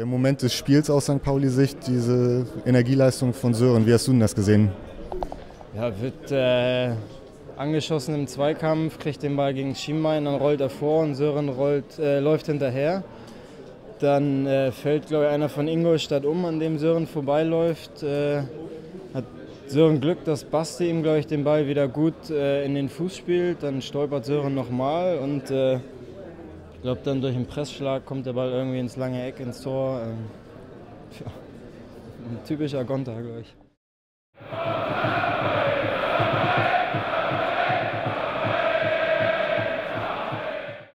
Der Moment des Spiels aus St. Pauli-Sicht, diese Energieleistung von Sören, wie hast du denn das gesehen? Ja, wird äh, angeschossen im Zweikampf, kriegt den Ball gegen Schienbein, dann rollt er vor und Sören rollt, äh, läuft hinterher. Dann äh, fällt, glaube ich, einer von Ingolstadt um, an dem Sören vorbeiläuft. Äh, hat Sören Glück, dass Basti ihm, glaube ich, den Ball wieder gut äh, in den Fuß spielt. Dann stolpert Sören nochmal und äh, ich glaube, dann durch einen Pressschlag kommt der Ball irgendwie ins lange Eck, ins Tor. Ähm, ja, ein typischer Gonter, glaube ich.